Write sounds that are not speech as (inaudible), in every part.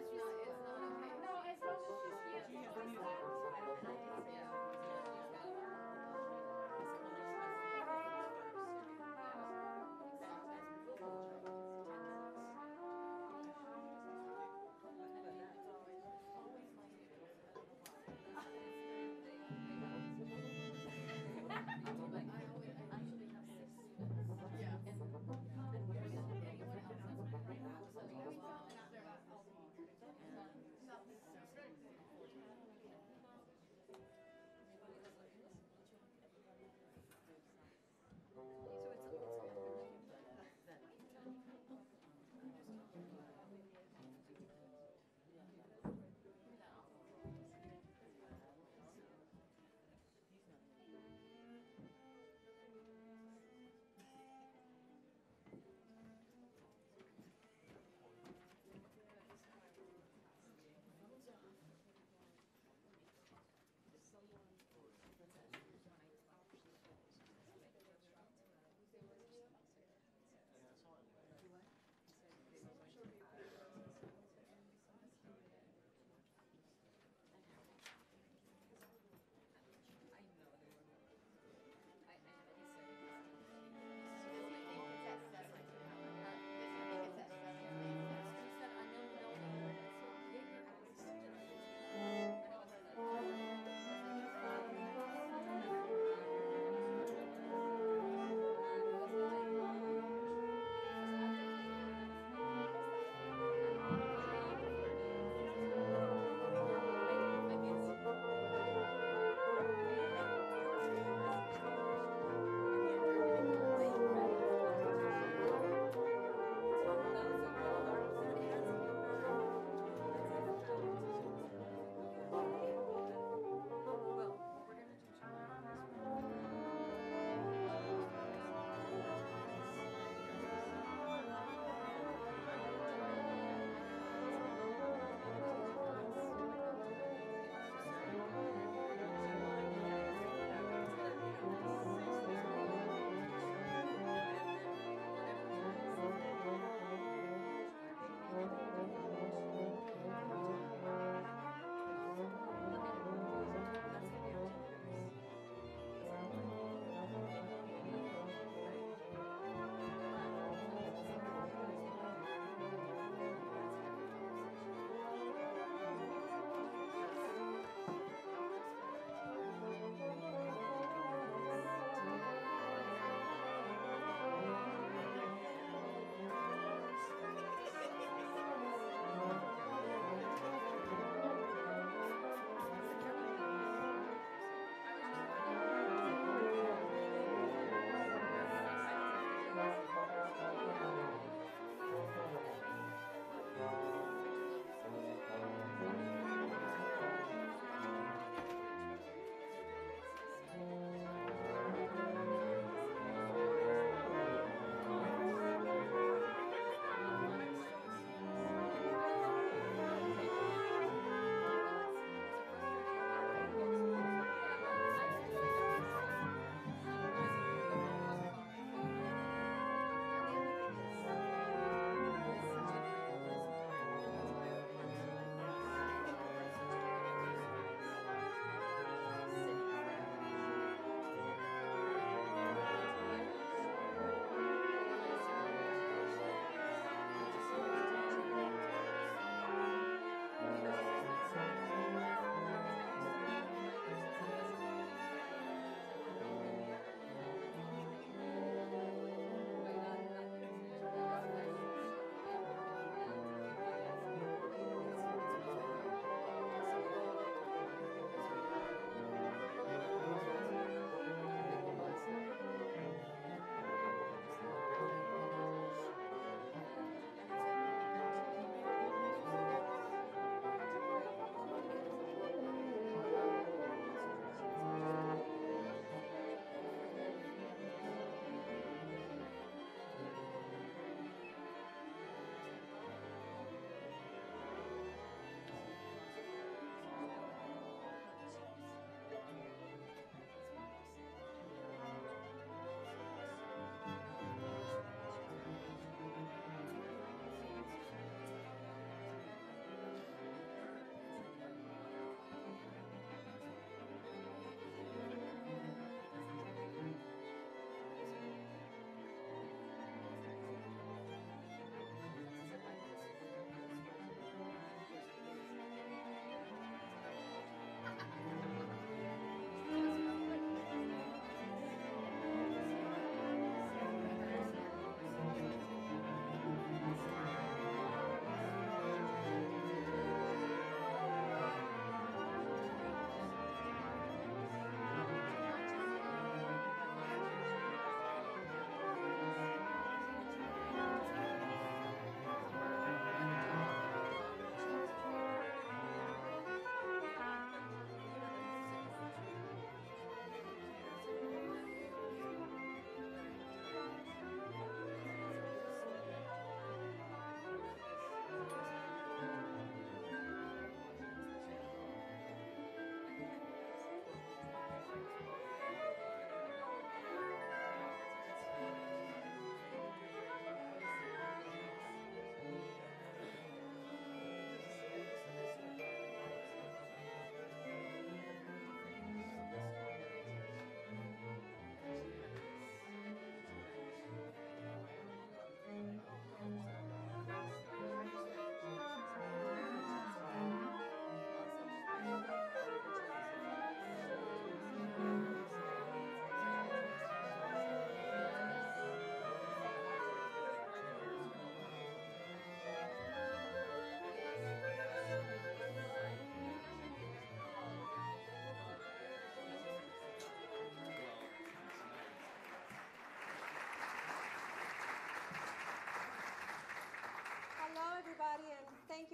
it's not, okay. No, as long as she's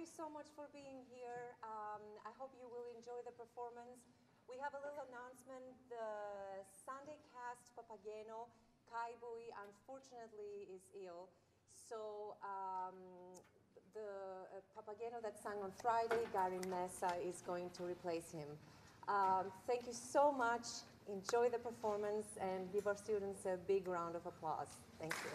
so much for being here. Um, I hope you will enjoy the performance. We have a little announcement. The Sunday cast Papageno, Kaibui, unfortunately is ill. So um, the uh, Papageno that sang on Friday, Gary Mesa, is going to replace him. Um, thank you so much. Enjoy the performance and give our students a big round of applause. Thank you.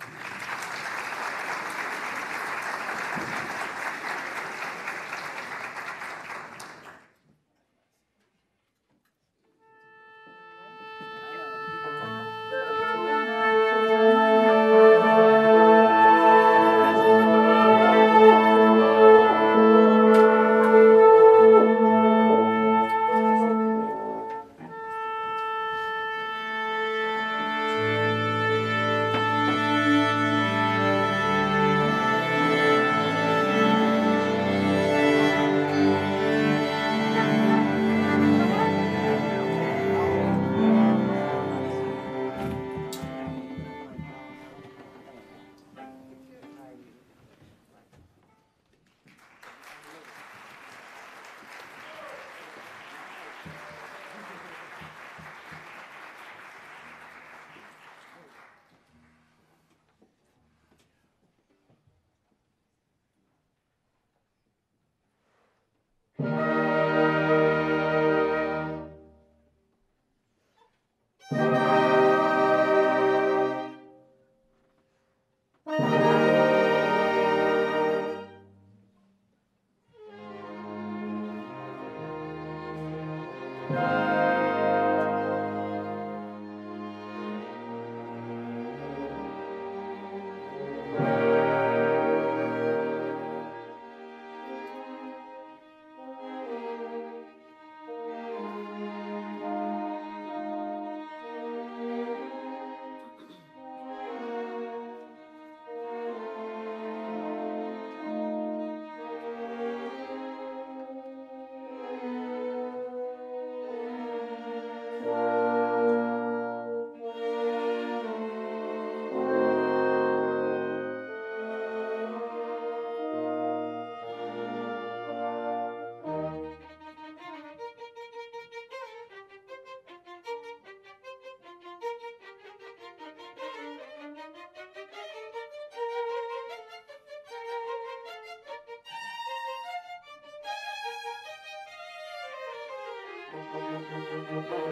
Música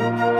Tis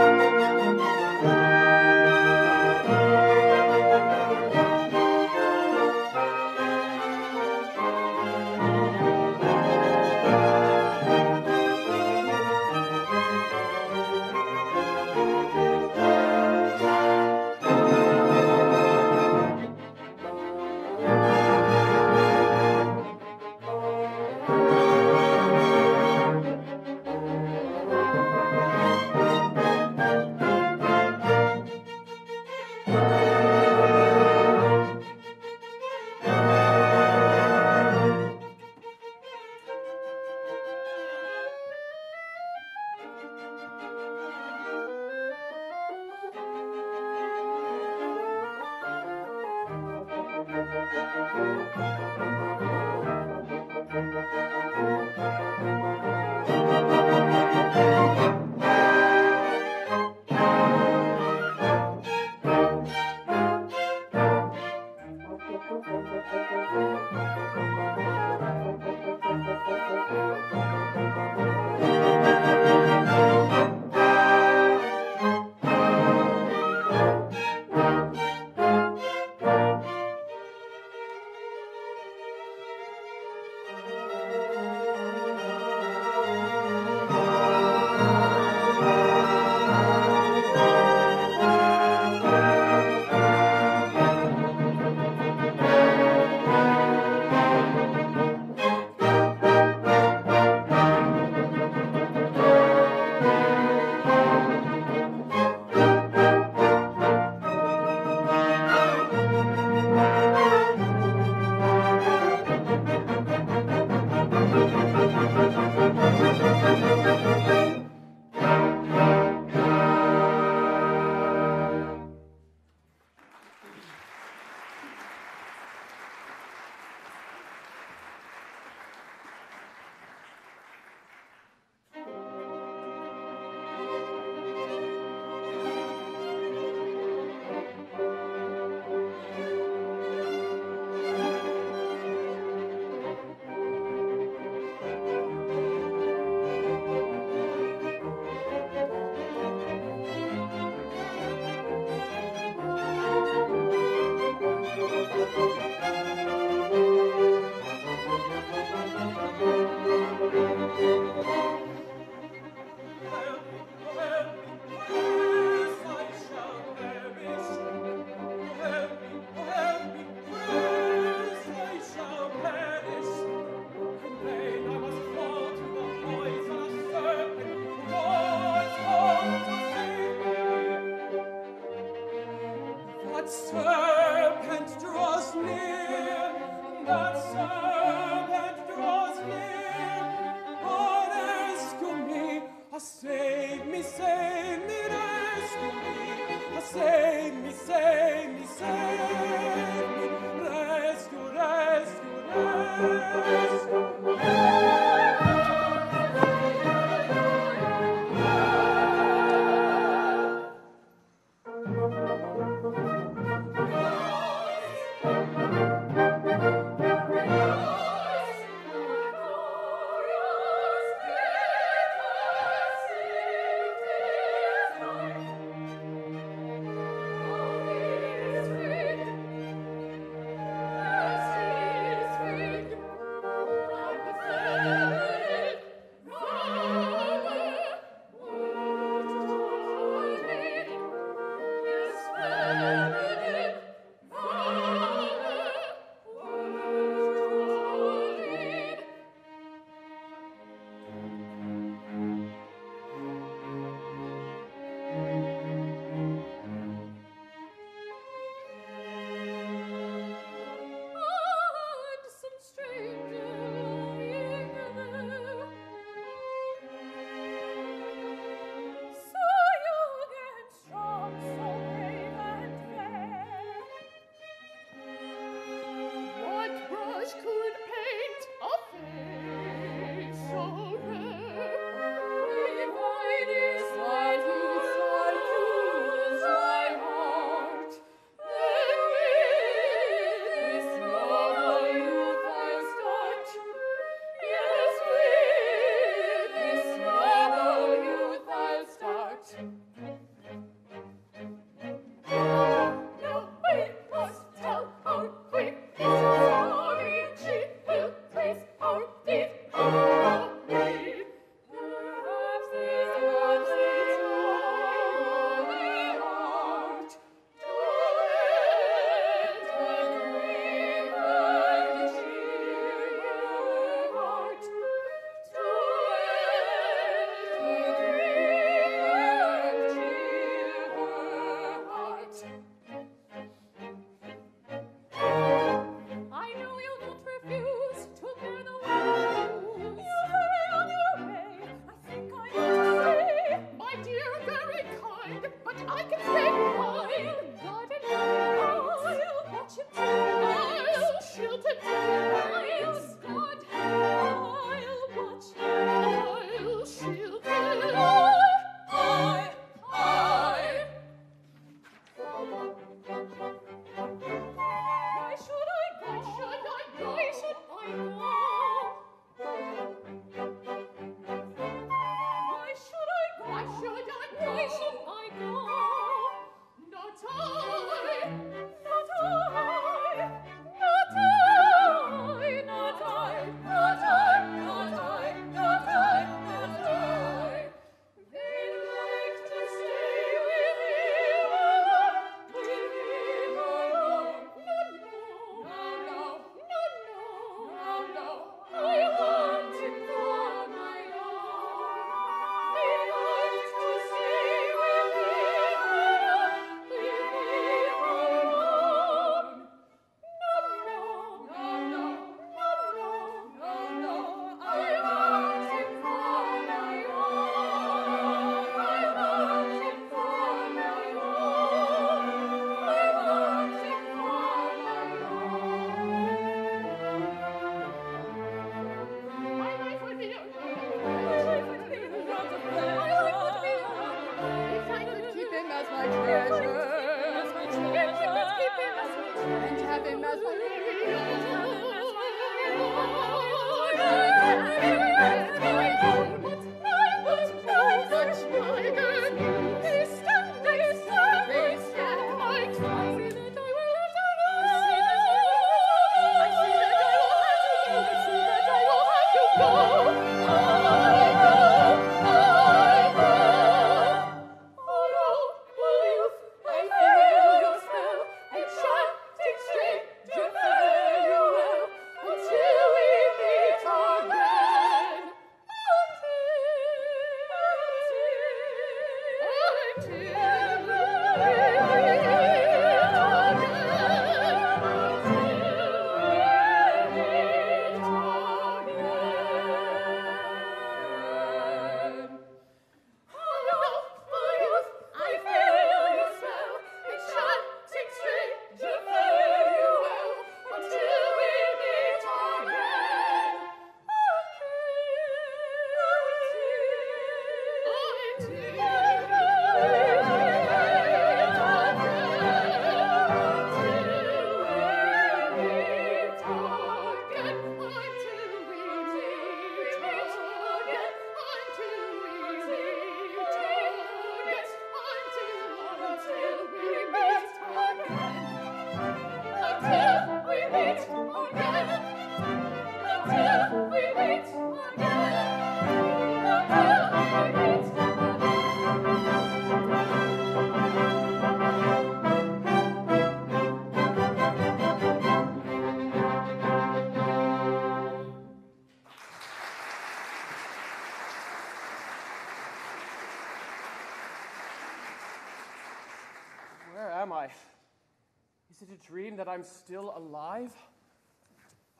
I'm still alive?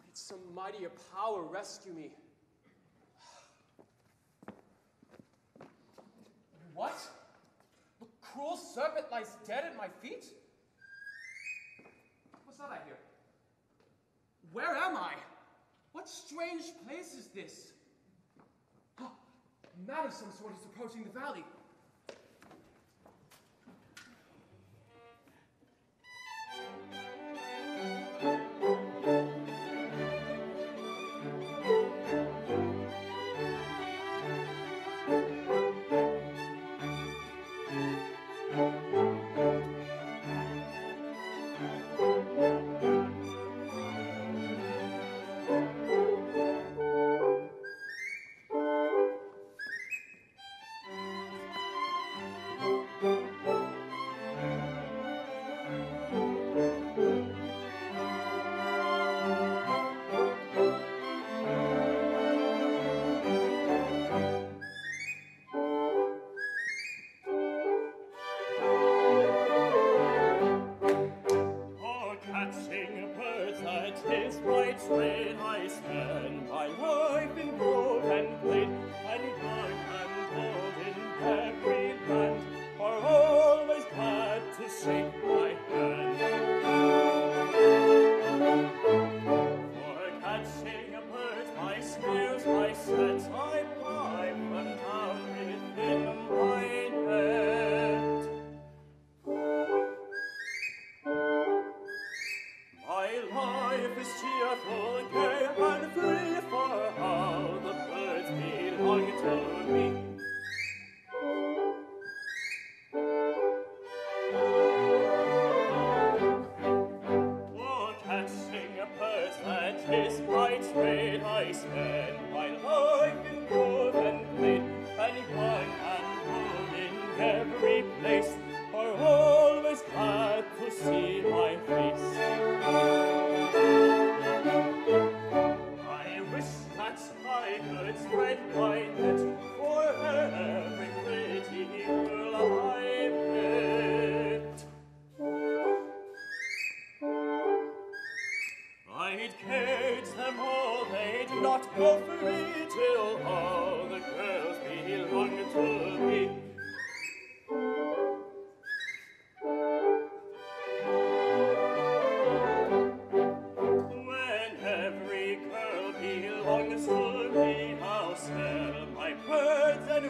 Did some mightier power rescue me?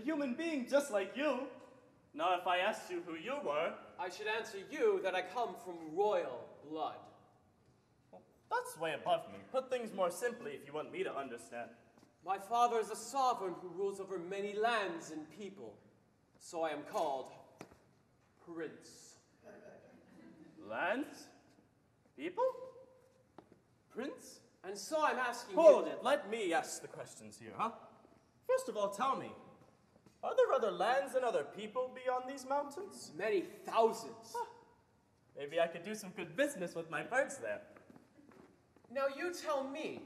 human being just like you. Now, if I asked you who you were... I should answer you that I come from royal blood. Well, that's way above me. Put things more simply if you want me to understand. My father is a sovereign who rules over many lands and people. So I am called prince. Lands? People? Prince? And so I'm asking Hold you. it, let me ask the questions here, huh? First of all, tell me, are there other lands and other people beyond these mountains? Many thousands. Maybe I could do some good business with my birds there. Now you tell me,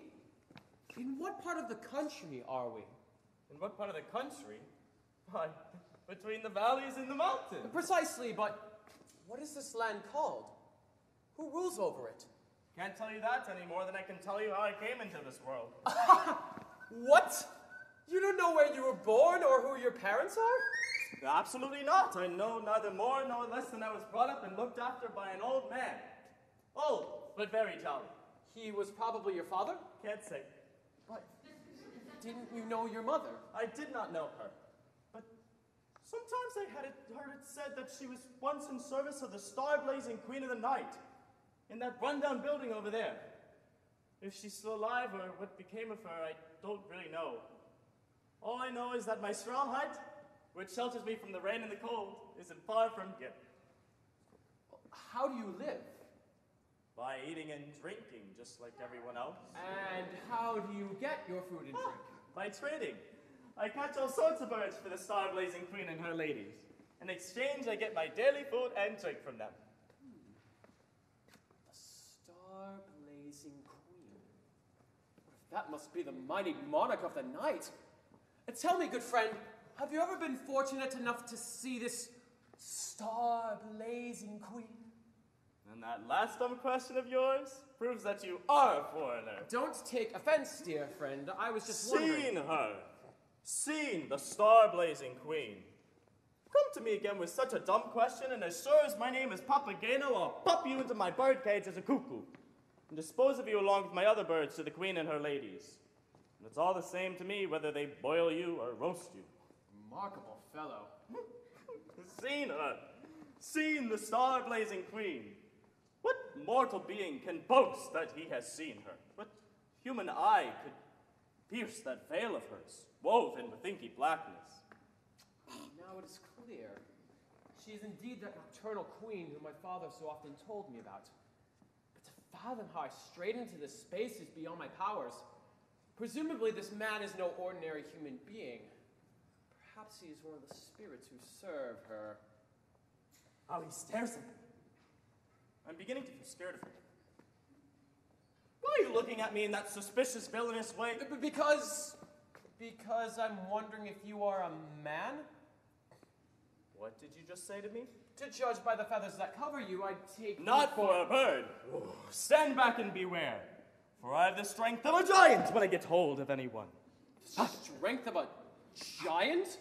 in what part of the country are we? In what part of the country? Why, between the valleys and the mountains. Precisely, but what is this land called? Who rules over it? Can't tell you that any more than I can tell you how I came into this world. (laughs) What? You don't know where you were born or who your parents are? Absolutely not. I know neither more nor less than I was brought up and looked after by an old man. Old, but very jolly. He was probably your father? Can't say. But didn't you know your mother? I did not know her. But sometimes I had it, heard it said that she was once in service of the star-blazing Queen of the Night in that rundown building over there. If she's still alive or what became of her, I don't really know. All I know is that my straw hut, which shelters me from the rain and the cold, isn't far from here. How do you live? By eating and drinking, just like everyone else. And how do you get your food and drink? (laughs) By trading. I catch all sorts of birds for the star-blazing queen and her ladies. In exchange, I get my daily food and drink from them. The star blazing queen. That must be the mighty monarch of the night. And tell me, good friend, have you ever been fortunate enough to see this star blazing queen? And that last dumb question of yours proves that you are a foreigner. Don't take offense, dear friend. I was just Seen wondering. her. Seen the star-blazing queen. Come to me again with such a dumb question, and as sure as my name is Papageno, I'll pop you into my birdcage as a cuckoo, and dispose of you along with my other birds to the queen and her ladies. And it's all the same to me whether they boil you or roast you. Remarkable fellow. (laughs) Seen her. Seen the star blazing queen. What mortal being can boast that he has seen her? What human eye could pierce that veil of hers, woven with inky blackness? Now it is clear. She is indeed that nocturnal queen whom my father so often told me about. Fathom how I strayed into this space is beyond my powers. Presumably, this man is no ordinary human being. Perhaps he is one of the spirits who serve her. How he stares at me. I'm beginning to feel scared of him. Why are you looking at me in that suspicious, villainous way? B- Because. Because I'm wondering if you are a man? What did you just say to me? To judge by the feathers that cover you, I'd take. Not for a bird. Oh, stand back and beware, for I have the strength of a giant when I get hold of anyone. The strength of a giant?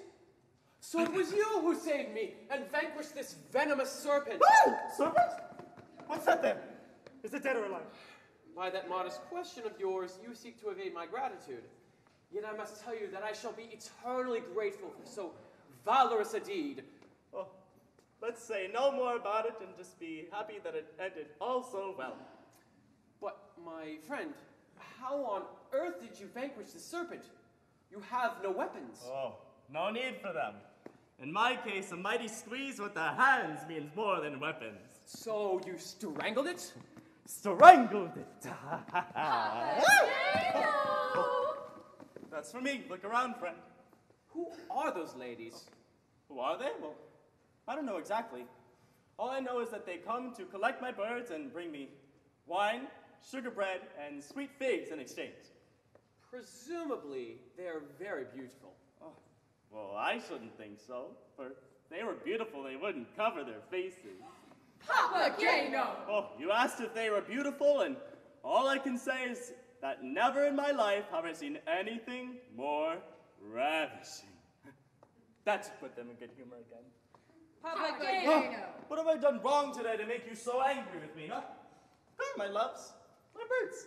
So it was you who saved me and vanquished this venomous serpent. Oh! Serpent? What's that then? Is it dead or alive? By that modest question of yours, you seek to evade my gratitude. Yet I must tell you that I shall be eternally grateful for so valorous a deed. Let's say no more about it and just be happy that it ended all so well. But, my friend, how on earth did you vanquish the serpent? You have no weapons. Oh, no need for them. In my case, a mighty squeeze with the hands means more than weapons. So you strangled it? Strangled it. (laughs) Papageno! That's for me. Look around, friend. Who are those ladies? Who are they? Well, I don't know exactly. All I know is that they come to collect my birds and bring me wine, sugar bread, and sweet figs in exchange. Presumably, they are very beautiful. Oh, well, I shouldn't think so. For if they were beautiful, they wouldn't cover their faces. Papageno! Oh, you asked if they were beautiful, and all I can say is that never in my life have I seen anything more ravishing. (laughs) that should put them in good humor again. Papageno! What have I done wrong today to make you so angry with me, huh? Come, my loves, my birds.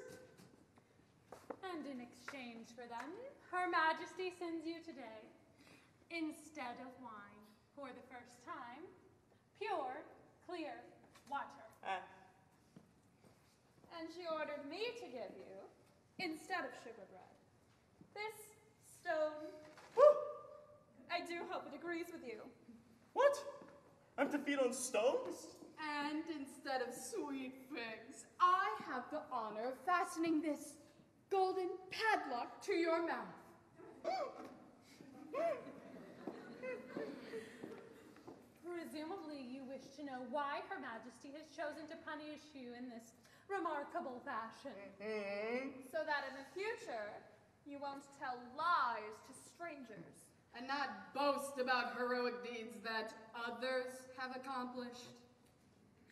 And in exchange for them, Her Majesty sends you today, instead of wine, for the first time, pure, clear water. Ah, And she ordered me to give you, instead of sugar bread, this stone. whew, I do hope it agrees with you. what? I'm to feed on stones? And instead of sweet figs, I have the honor of fastening this golden padlock to your mouth. Presumably, you wish to know why Her Majesty has chosen to punish you in this remarkable fashion. Mm-hmm. So that in the future, you won't tell lies to strangers and not boast about heroic deeds that others have accomplished.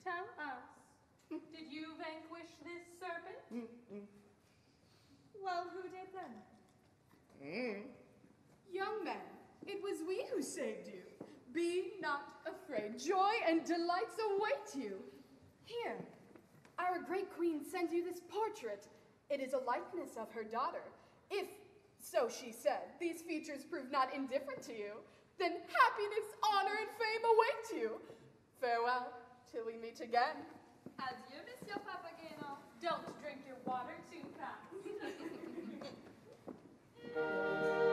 Tell us, did you vanquish this serpent? Mm, mm. Well, who did then? Mm. Young man, it was we who saved you. Be not afraid. Joy and delights await you. Here, our great queen sends you this portrait. It is a likeness of her daughter. If, so she said, these features prove not indifferent to you, then happiness, honor, and fame await you. Farewell, till we meet again. Adieu, Monsieur Papageno. Don't drink your water too fast. (laughs)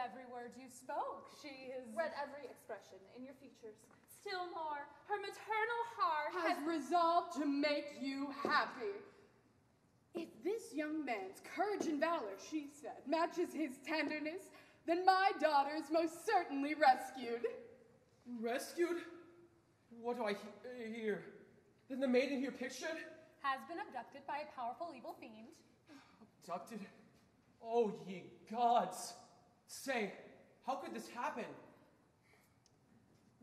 every word you spoke. She has read every expression in your features. Still more, her maternal heart has, has resolved to make you happy. If this young man's courage and valor, she said, matches his tenderness, then my daughter is most certainly rescued. Rescued? What do I he- hear? Then the maiden here pictured? has been abducted by a powerful evil fiend. Abducted? Oh, ye gods! Say, how could this happen?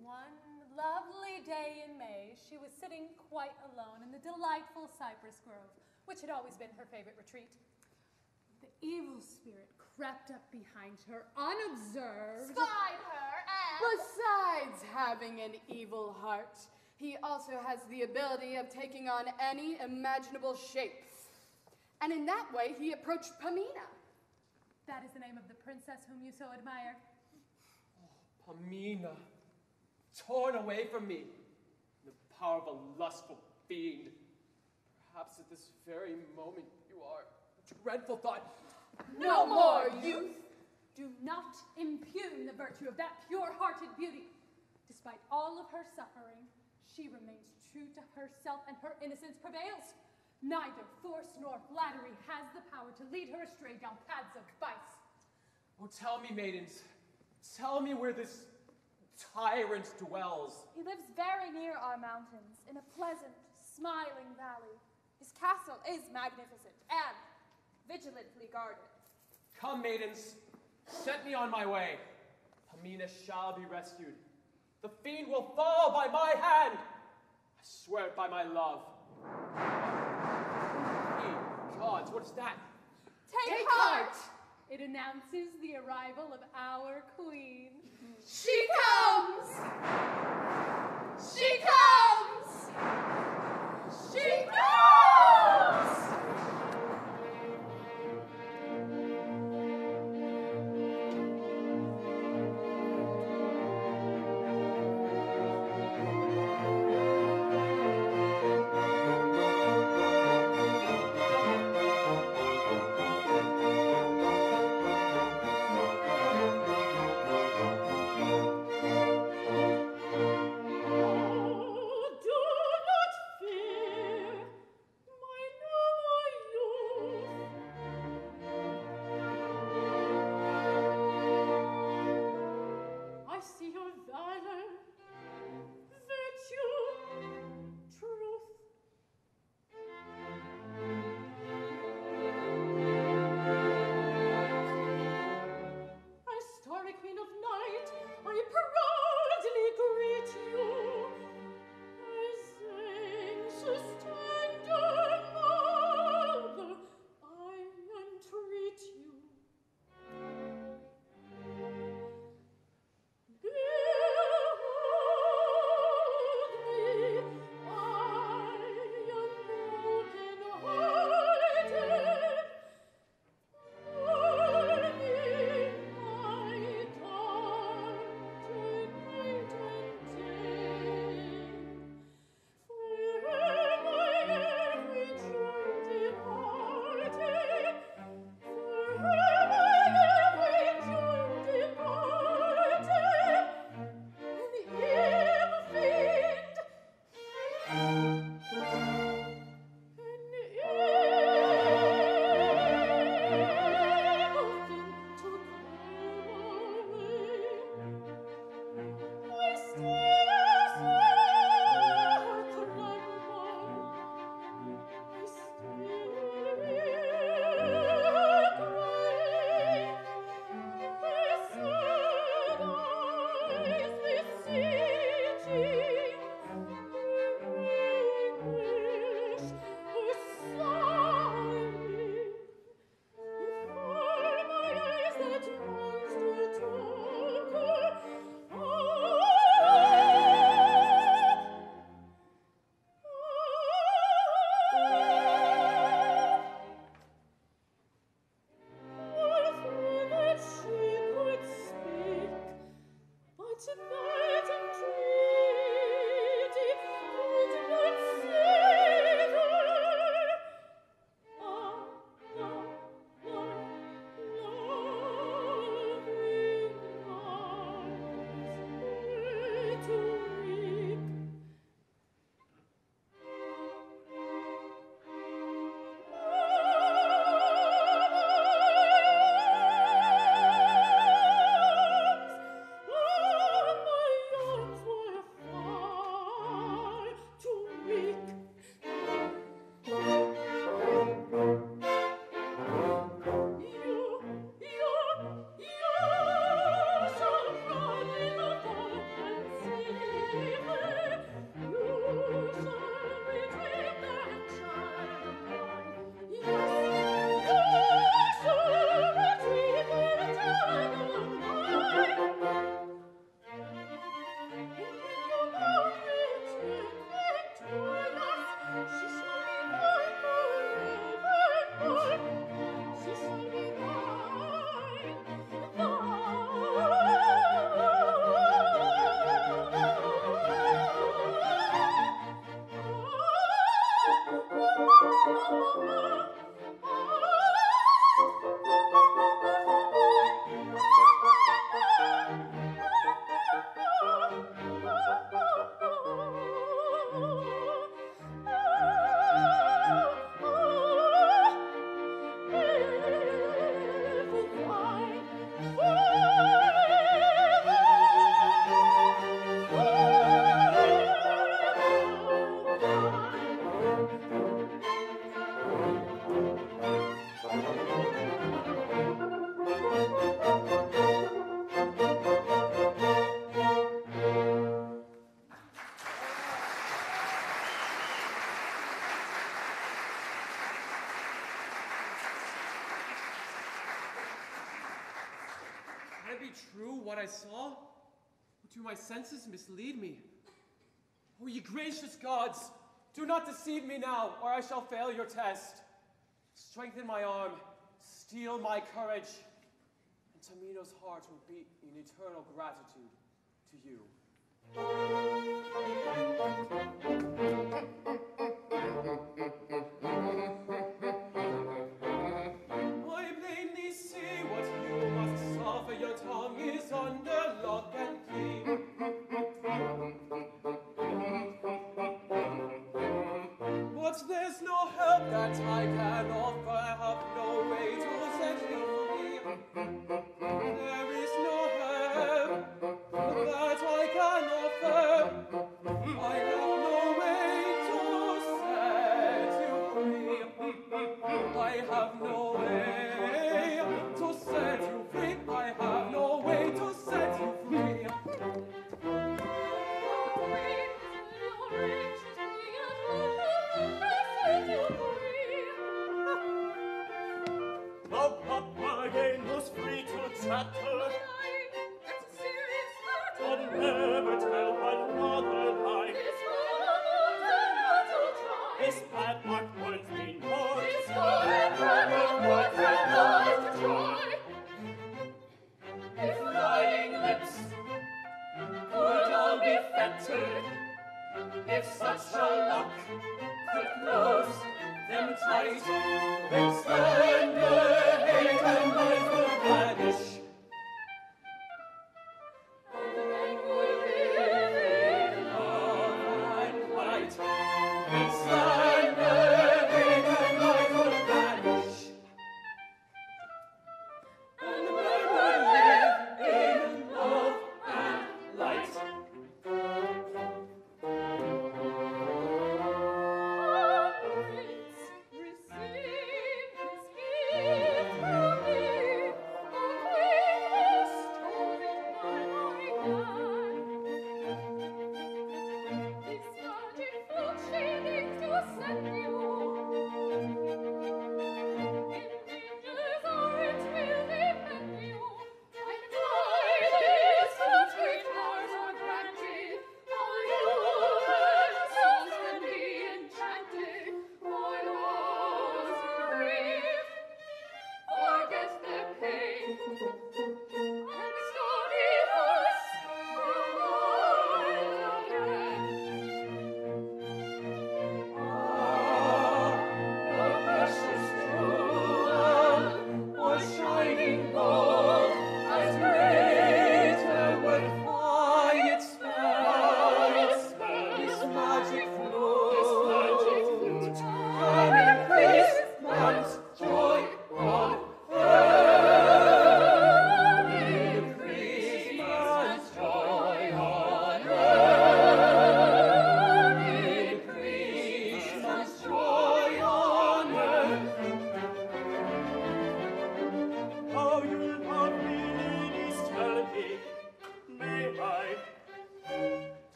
One lovely day in May, she was sitting quite alone in the delightful cypress grove, which had always been her favorite retreat. The evil spirit crept up behind her unobserved. spied her and Besides having an evil heart, he also has the ability of taking on any imaginable shape. And in that way, he approached Pamina. That is the name of the princess whom you so admire. Oh, Pamina, torn away from me, in the power of a lustful fiend. Perhaps at this very moment you are. a Dreadful thought. No more youth. Do not impugn the virtue of that pure-hearted beauty. Despite all of her suffering, she remains true to herself and her innocence prevails. Neither force nor flattery has the power to lead her astray down paths of vice. Oh, tell me, maidens, tell me where this tyrant dwells. He lives very near our mountains, in a pleasant, smiling valley. His castle is magnificent and vigilantly guarded. Come, maidens, set me on my way. Pamina shall be rescued. The fiend will fall by my hand. I swear it by my love. What is that? Take, Take heart! heart! It announces the arrival of our queen. She comes! She comes! true what I saw? Or do my senses mislead me? O ye gracious gods, do not deceive me now, or I shall fail your test. Strengthen my arm, steel my courage.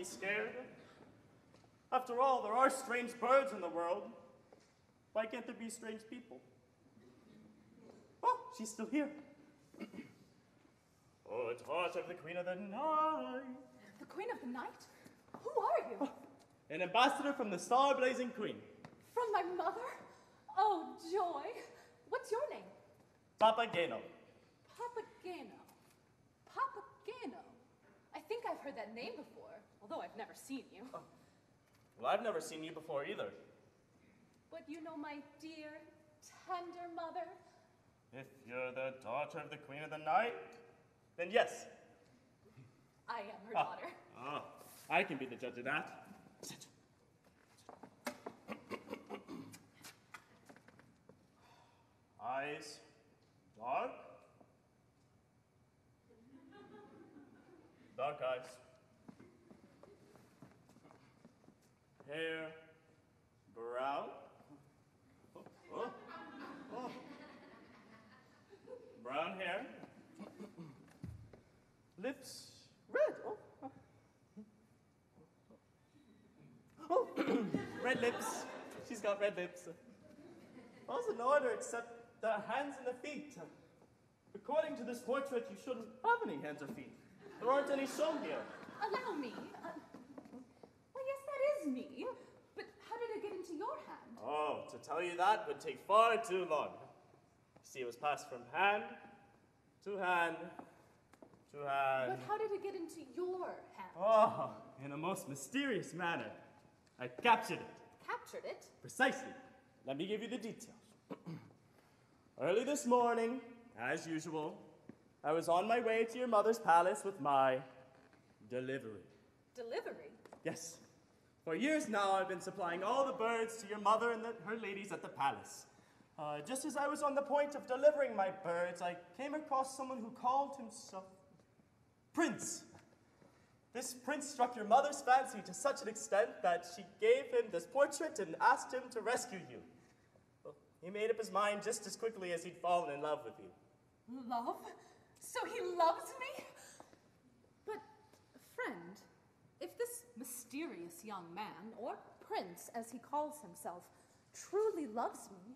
be scared. After all, there are strange birds in the world. Why can't there be strange people? Oh, she's still here. (clears throat) oh, it's heart of the Queen of the Night. The Queen of the Night? Who are you? Oh, an ambassador from the star-blazing Queen. From my mother? Oh, joy. What's your name? Papageno. Papageno. Papageno think I've heard that name before, although I've never seen you. Oh. Well, I've never seen you before either. But you know my dear, tender mother. If you're the daughter of the Queen of the Night, then yes. I am her ah. daughter. Ah, I can be the judge of that. Sit. Eyes dark? Dark eyes. Hair brown. Oh, oh, oh. Brown hair. Lips red. Oh, oh. Oh, (coughs) red lips. She's got red lips. All's in order except the hands and the feet. According to this portrait, you shouldn't have any hands or feet. There aren't any here. Allow me. Uh, well, yes, that is me. But how did it get into your hand? Oh, to tell you that would take far too long. See, it was passed from hand to hand to hand. But how did it get into your hand? Oh, in a most mysterious manner. I captured it. Captured it? Precisely. Let me give you the details. (clears throat) Early this morning, as usual, I was on my way to your mother's palace with my delivery. Delivery? Yes. For years now, I've been supplying all the birds to your mother and the, her ladies at the palace. Uh, just as I was on the point of delivering my birds, I came across someone who called himself Prince. This prince struck your mother's fancy to such an extent that she gave him this portrait and asked him to rescue you. Well, he made up his mind just as quickly as he'd fallen in love with you. Love? So he loves me? But, friend, if this mysterious young man, or prince as he calls himself, truly loves me,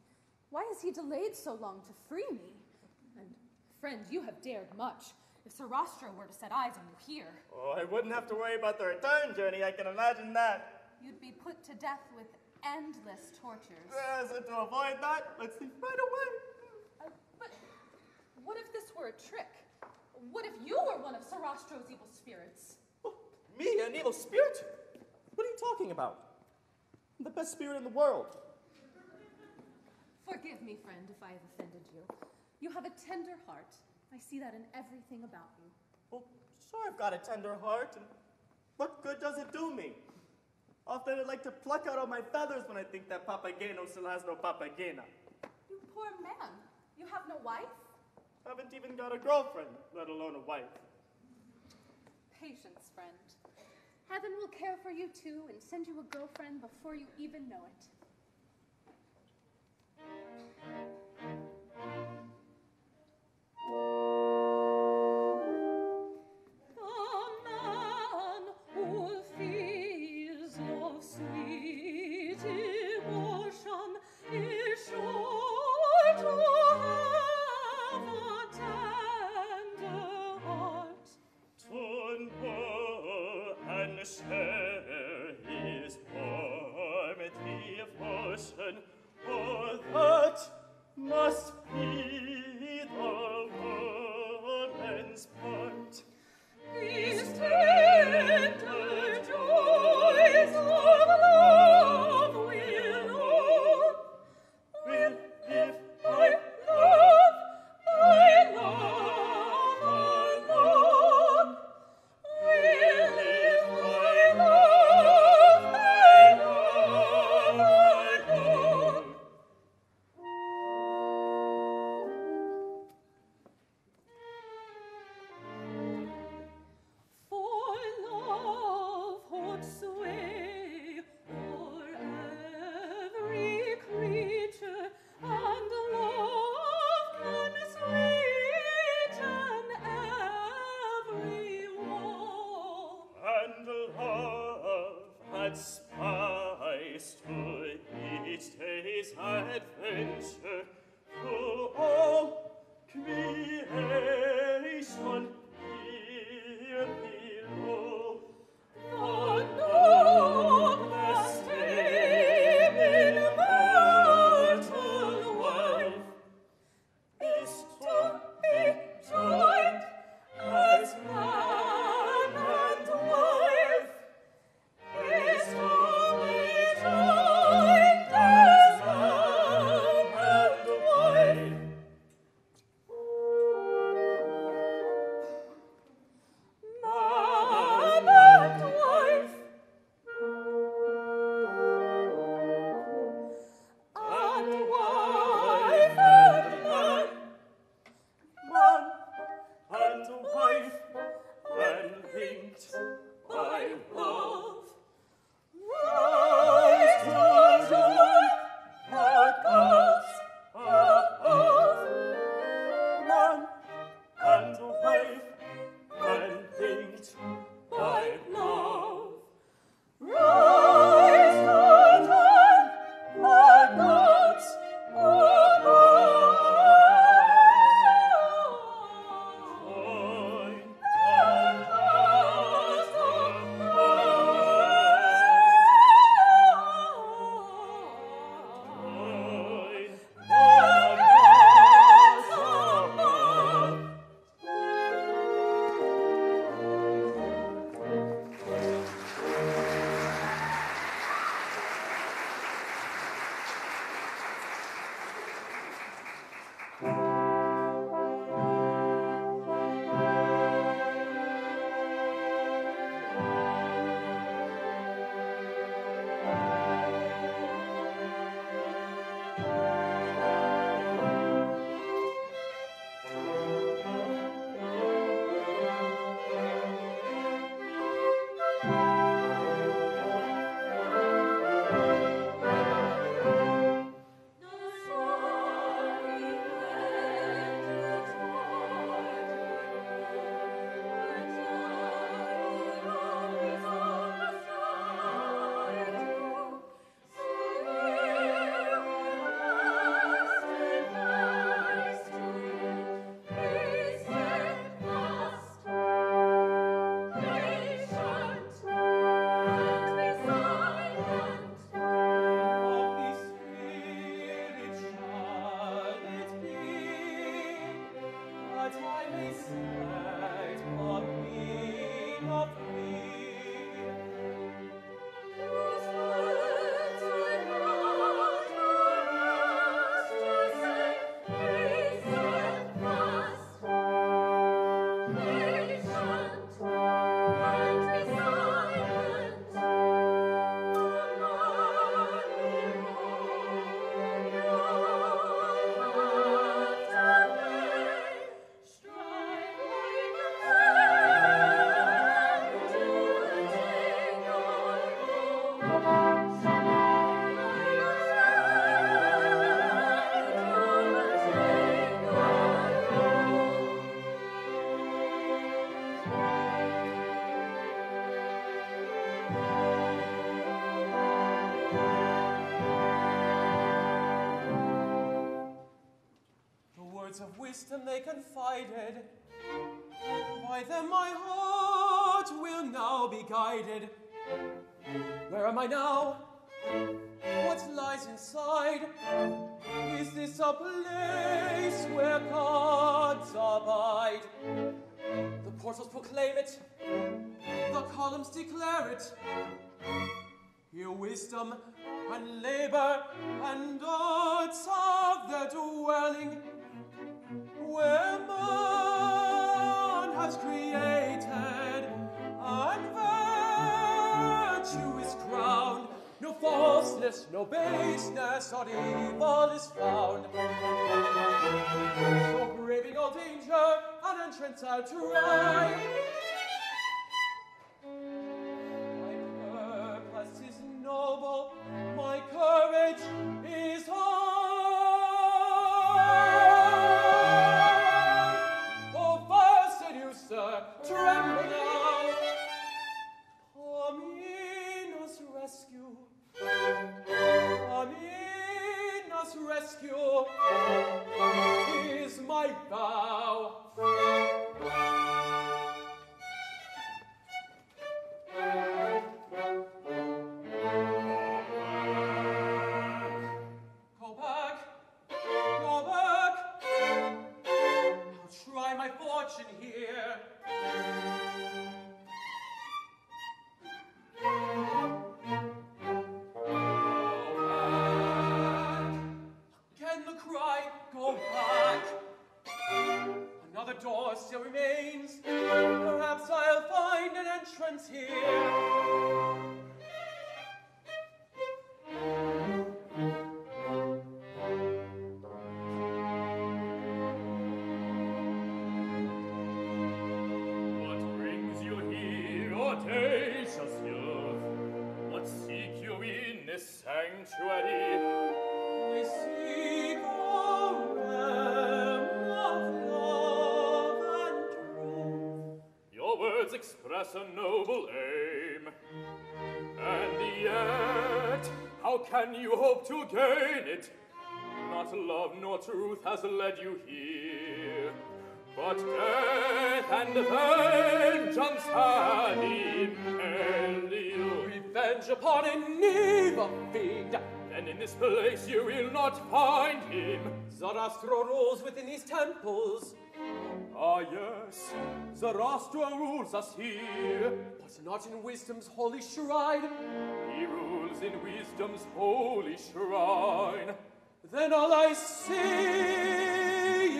why has he delayed so long to free me? And, friend, you have dared much. If Sarastro were to set eyes on you here, Oh, I wouldn't have to worry about the return journey, I can imagine that. you'd be put to death with endless tortures. Uh, so to avoid that, let's leave right away. What if this were a trick? What if you were one of Sarastro's evil spirits? Oh, me, an evil spirit? What are you talking about? I'm the best spirit in the world. Forgive me, friend, if I have offended you. You have a tender heart. I see that in everything about you. Well, sure, I've got a tender heart, and what good does it do me? Often I'd like to pluck out all my feathers when I think that Papageno still has no Papagena. You poor man. You have no wife? Haven't even got a girlfriend, let alone a wife. Patience, friend. Heaven will care for you too and send you a girlfriend before you even know it. Declare it. Here wisdom and labor and arts have their dwelling, where man has created and virtue is crowned. No falseness, no baseness, or evil is found. So braving all danger, an entrance I'll try. Has led you here, but death and vengeance had you. Revenge upon an evil fiend. Then in this place you will not find him. Sarastro rules within these temples, Ah, yes, Sarastro rules us here. but not in wisdom's holy shrine. He rules in wisdom's holy shrine. Then all I see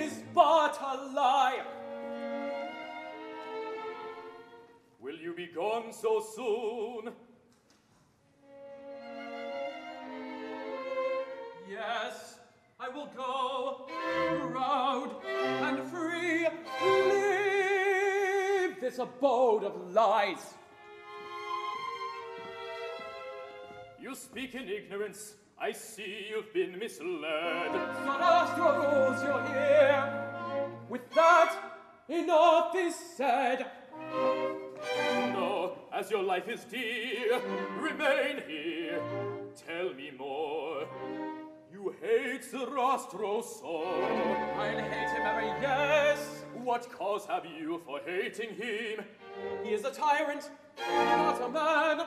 is but a lie. Will you be gone so soon? Yes, I will go, proud and free, leave this abode of lies. You speak in ignorance. I see you've been misled. Sarastro rules you here. With that, enough is said. No, as your life is dear, remain here. Tell me more. You hate Sarastro so. I'll hate him ever, yes. What cause have you for hating him? He is a tyrant, not a man.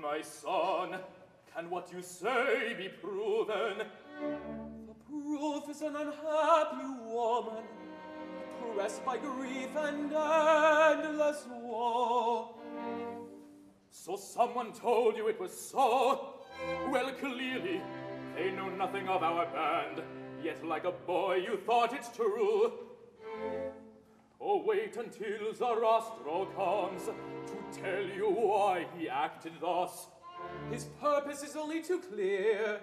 My son, can what you say be proven? The proof is an unhappy woman, oppressed by grief and endless woe. So someone told you it was so? Well, clearly, they know nothing of our band, yet like a boy you thought it true. Oh, wait until Sarastro comes to tell you why he acted thus. His purpose is only too clear.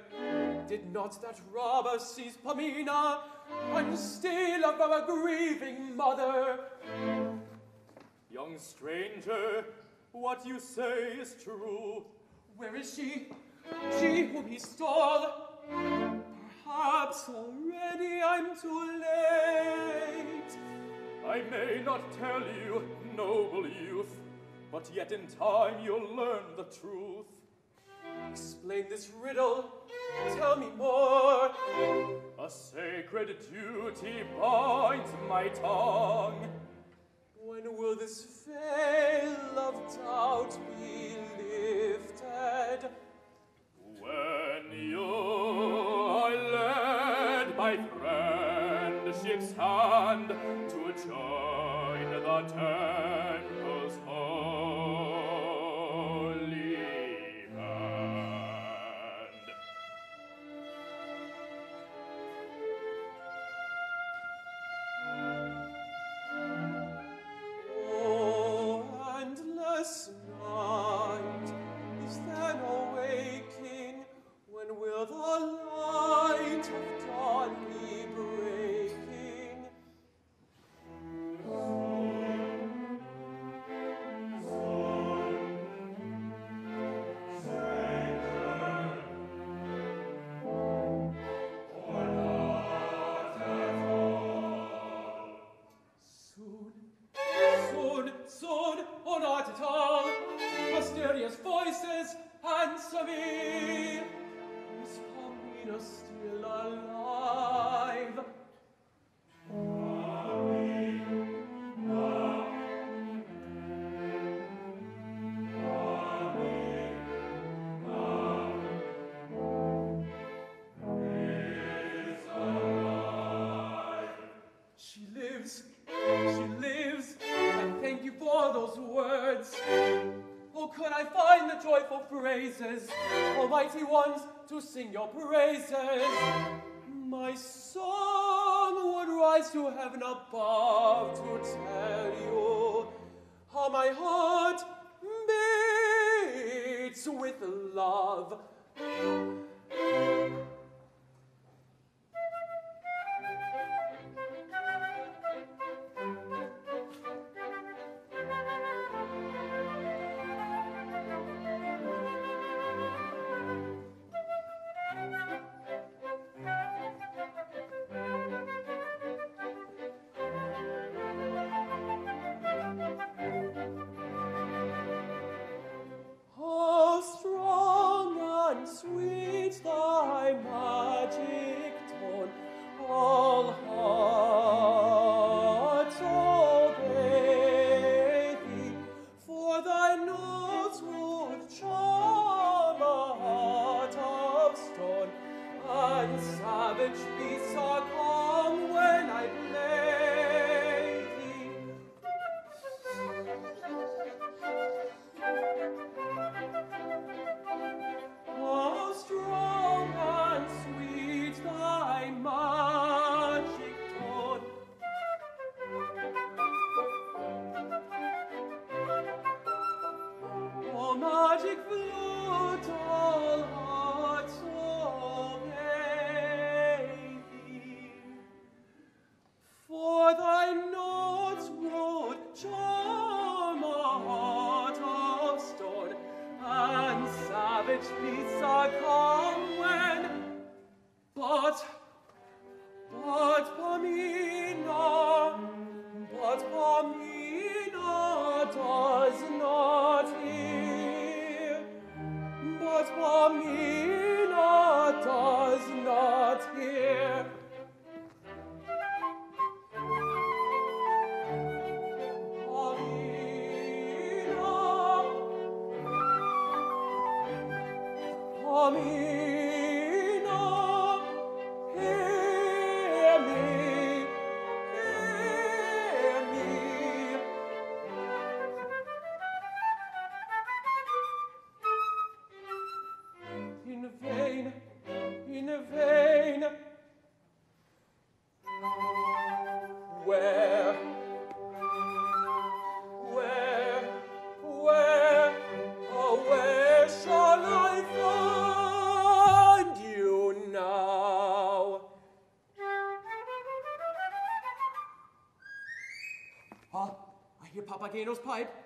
Did not that robber seize Pamina and steal of our grieving mother? Young stranger, what you say is true. Where is she? She whom he stole? Perhaps already I'm too late. I may not tell you, noble youth, but yet in time you'll learn the truth. Explain this riddle, tell me more. A sacred duty binds my tongue. When will this veil of doubt be lifted? When you are led by friendship's hand to join the turn. heaven above to tell you how my heart beats with love. Martinus Pipe.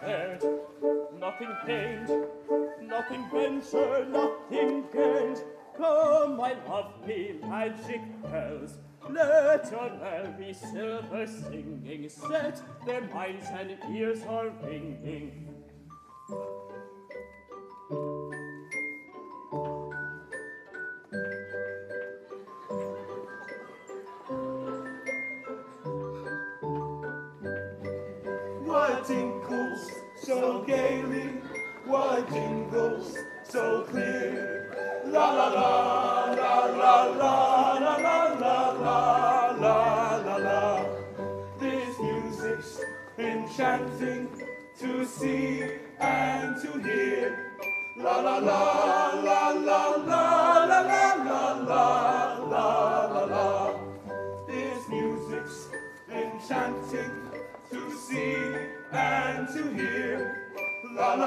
hurt, nothing pains, nothing bends her, nothing gains. Come, my lovely magic pearls, let your merry silver singing set their minds and ears are ringing. my jingles so clear. La la la la la la la la la la la la la. This music's enchanting to see and to hear. La la la la la la la la la la la la la. This music's enchanting to see and to hear. Every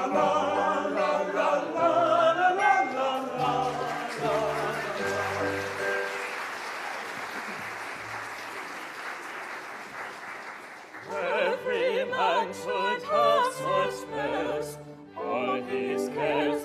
man should have such spells, all his cares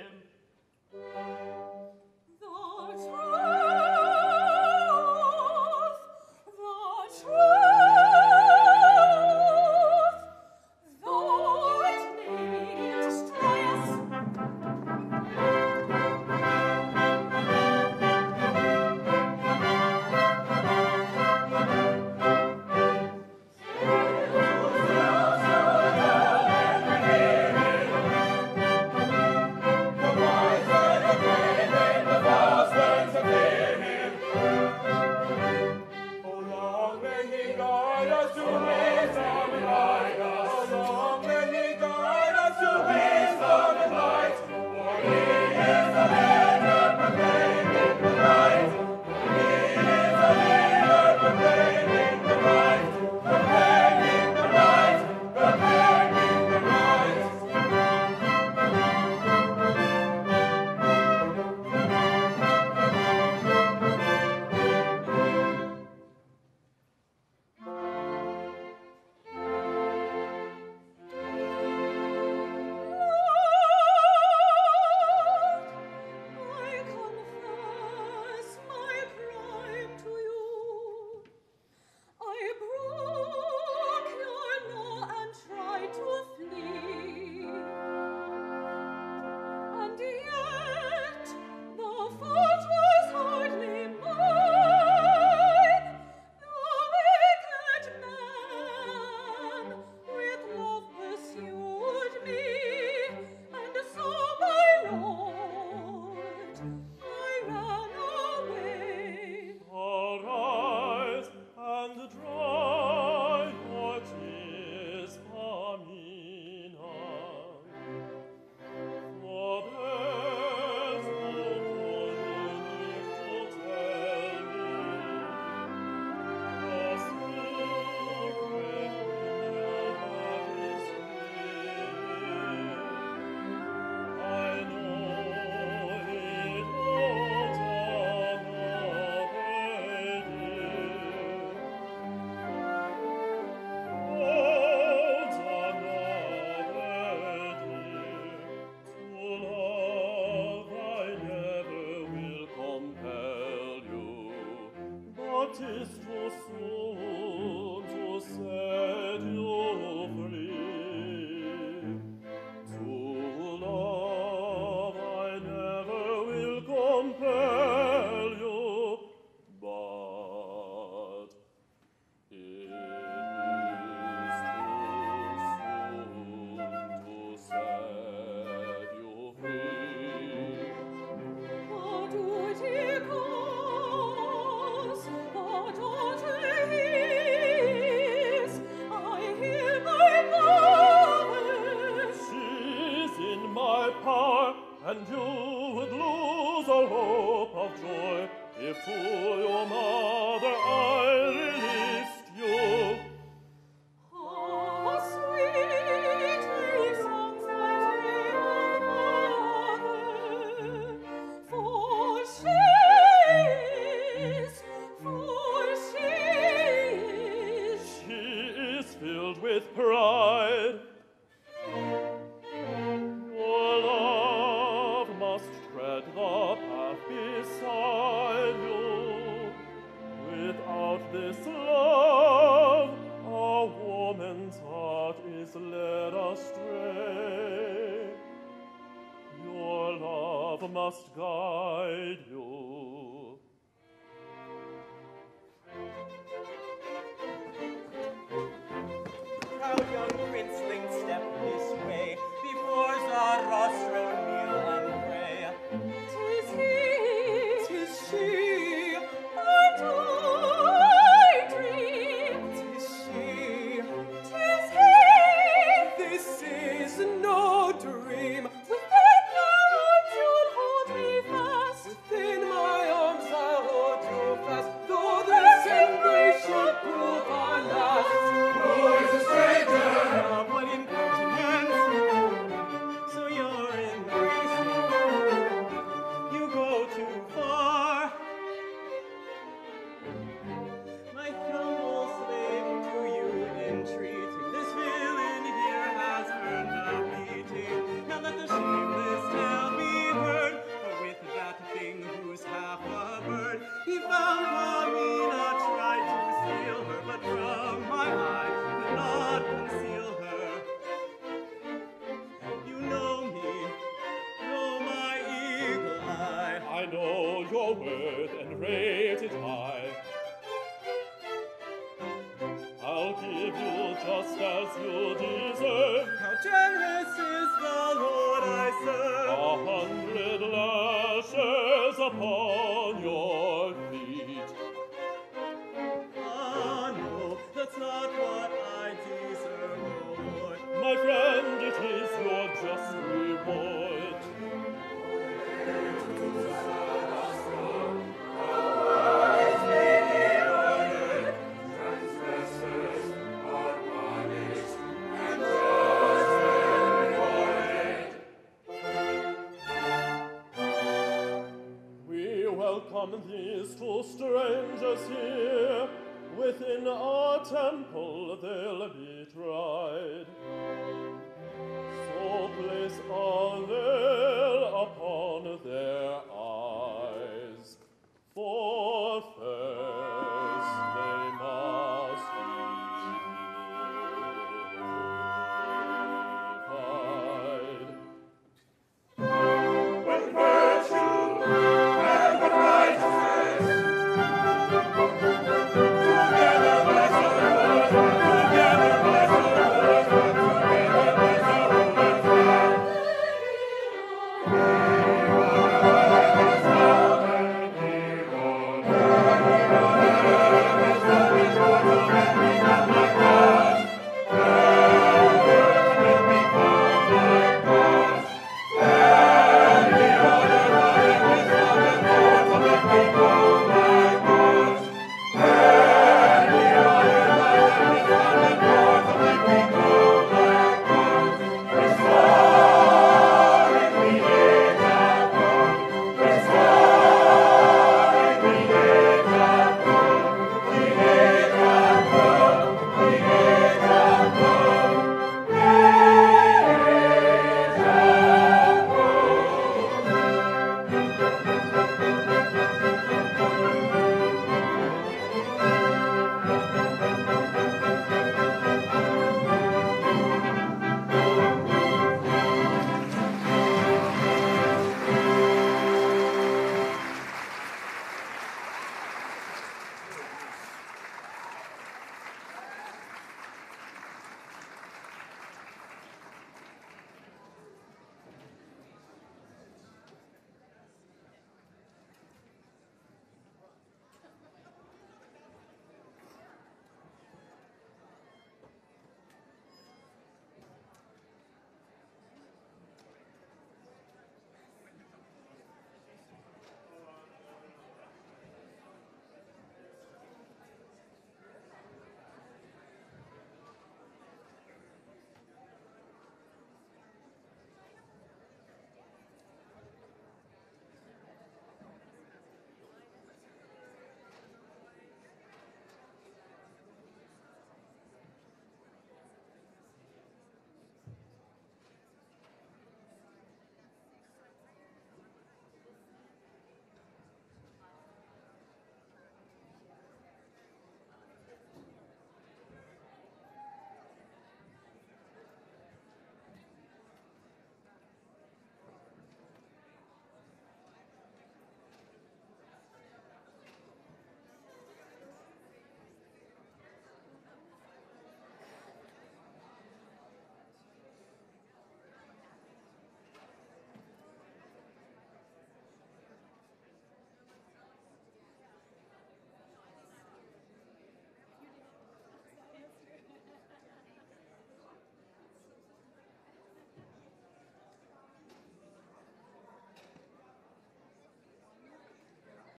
upon